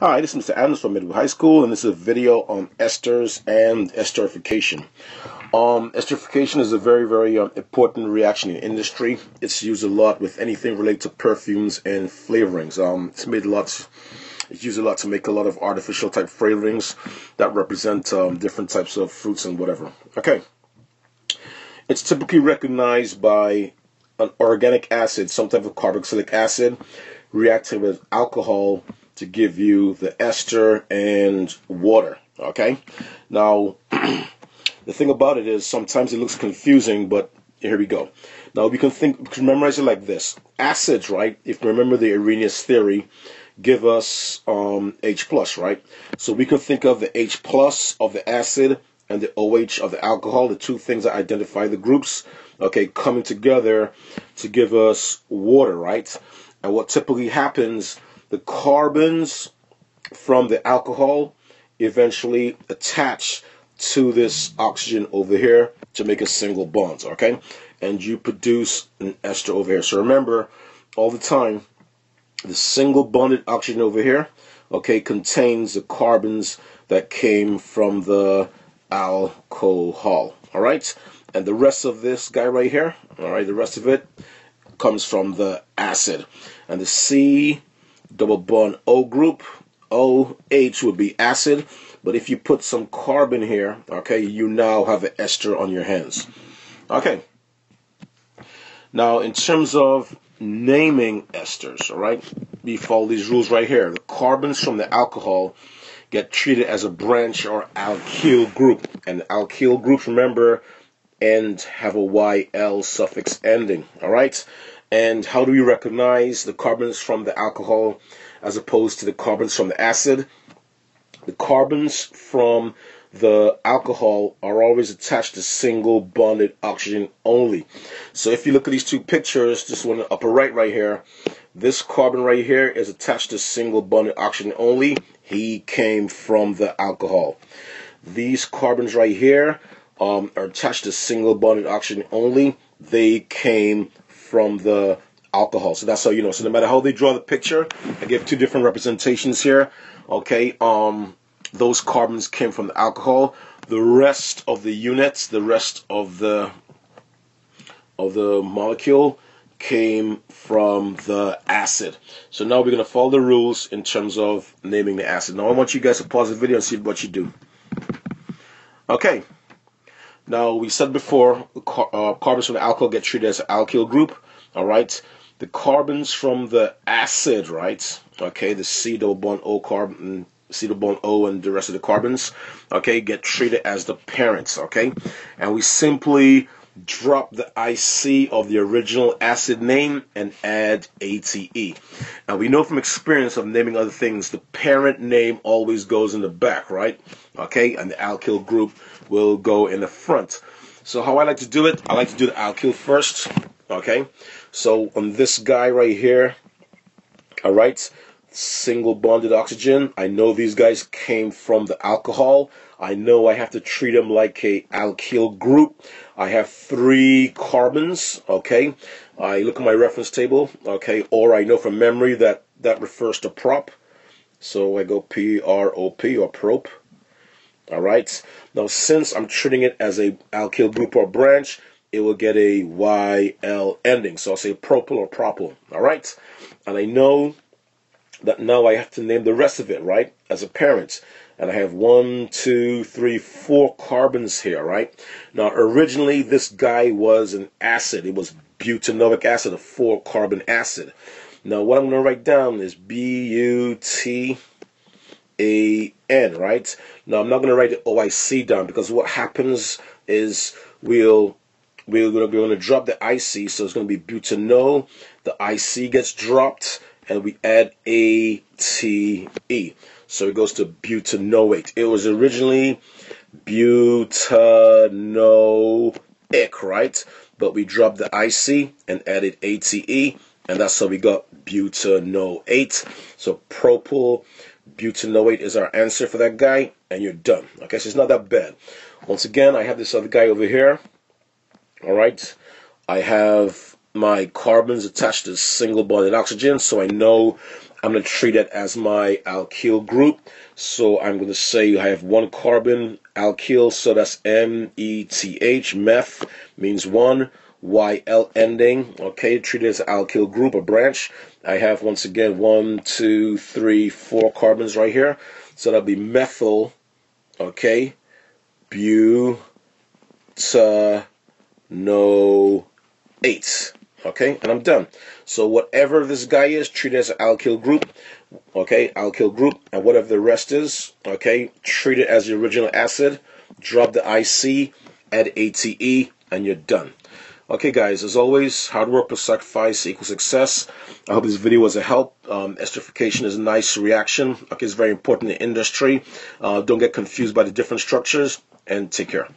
Hi, this is Mr. Adams from Midwood High School, and this is a video on esters and esterification. Um, esterification is a very, very um, important reaction in industry. It's used a lot with anything related to perfumes and flavorings. Um, it's made a lot. It's used a lot to make a lot of artificial type flavorings that represent um, different types of fruits and whatever. Okay. It's typically recognized by an organic acid, some type of carboxylic acid, reacting with alcohol to give you the ester and water. Okay. Now, the thing about it is sometimes it looks confusing, but here we go. Now we can think, we can memorize it like this: acids, right? If you remember the Arrhenius theory, give us um, H plus, right? So we can think of the H plus of the acid and the OH of the alcohol, the two things that identify the groups, okay, coming together to give us water, right? And what typically happens the carbons from the alcohol eventually attach to this oxygen over here to make a single bond, okay? And you produce an ester over here. So remember, all the time, the single bonded oxygen over here, okay, contains the carbons that came from the alcohol, all right? And the rest of this guy right here, all right, the rest of it comes from the acid. And the C double bond O group. OH would be acid, but if you put some carbon here, okay, you now have an ester on your hands. Okay. Now, in terms of naming esters, all right, we follow these rules right here. The carbons from the alcohol get treated as a branch or alkyl group, and alkyl groups, remember, and have a YL suffix ending, all right? And how do we recognize the carbons from the alcohol as opposed to the carbons from the acid? The carbons from the alcohol are always attached to single bonded oxygen only. So if you look at these two pictures, this one upper right right here, this carbon right here is attached to single bonded oxygen only. He came from the alcohol. These carbons right here um, are attached to single bonded oxygen only. They came from the alcohol. So that's how you know. So no matter how they draw the picture, I give two different representations here. Okay, um, those carbons came from the alcohol. The rest of the units, the rest of the of the molecule came from the acid. So now we're going to follow the rules in terms of naming the acid. Now I want you guys to pause the video and see what you do. Okay. Now, we said before, uh, carbons from the alcohol get treated as alkyl group, all right? The carbons from the acid, right? Okay, the C double bond O carbon, C double bond O and the rest of the carbons, okay, get treated as the parents, okay? And we simply drop the IC of the original acid name and add ATE. Now we know from experience of naming other things, the parent name always goes in the back, right? Okay, and the alkyl group will go in the front. So how I like to do it, I like to do the alkyl first, okay? So on this guy right here, all right, single bonded oxygen. I know these guys came from the alcohol. I know I have to treat them like a alkyl group. I have three carbons, okay? I look at my reference table, okay, or I know from memory that that refers to prop. So I go P-R-O-P or prop. All right. Now, since I'm treating it as a alkyl group or branch, it will get a YL ending. So I'll say propyl or propyl. All right. And I know that now I have to name the rest of it, right, as a parent. And I have one, two, three, four carbons here, right? Now, originally, this guy was an acid. It was butanoic acid, a four carbon acid. Now, what I'm going to write down is B U T A N, right? Now, I'm not going to write the OIC down because what happens is we'll we're going to, we're going to drop the IC, so it's going to be butano. The IC gets dropped and we add ATE. So it goes to butanoate. It was originally butanoic, right? But we dropped the IC and added ATE, and that's how we got butanoate. So propyl butanoate is our answer for that guy, and you're done. Okay, so it's not that bad. Once again, I have this other guy over here. All right, I have my carbons attached to single bonded oxygen, so I know I'm going to treat it as my alkyl group. So I'm going to say I have one carbon alkyl, so that's M-E-T-H, meth means one, Y-L ending, okay, treat it as alkyl group, a branch. I have, once again, one, two, three, four carbons right here. So that'll be methyl, okay, eight. Okay, and I'm done. So whatever this guy is, treat it as an alkyl group. Okay, alkyl group, and whatever the rest is, okay, treat it as the original acid. Drop the IC, add ATE, and you're done. Okay, guys, as always, hard work plus sacrifice equals success. I hope this video was a help. Um, esterification is a nice reaction. Okay, it's very important in the industry. Uh, don't get confused by the different structures, and take care.